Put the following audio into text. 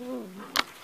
Mm.